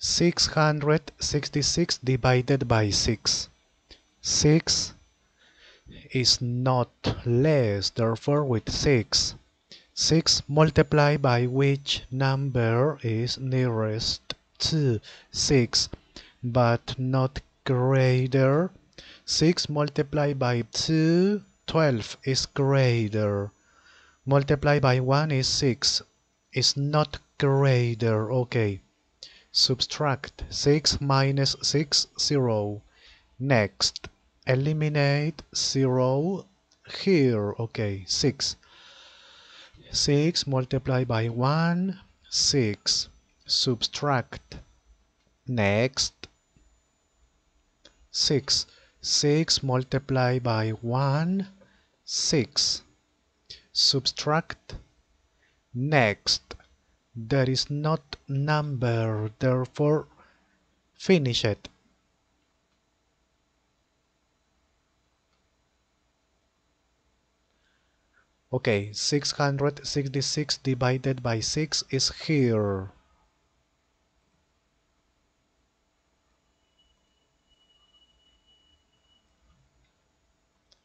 666 divided by 6. 6 is not less, therefore with 6. 6 multiplied by which number is nearest to 6 but not greater. 6 multiplied by 2, 12 is greater. Multiplied by 1 is 6, is not greater. Okay. Subtract 6 minus 6, 0. Next, eliminate 0 here. Okay, 6. 6 multiplied by 1, 6. Subtract. Next, 6. 6 multiplied by 1, 6. Subtract. Next, there is not number, therefore finish it. Okay, 666 divided by 6 is here.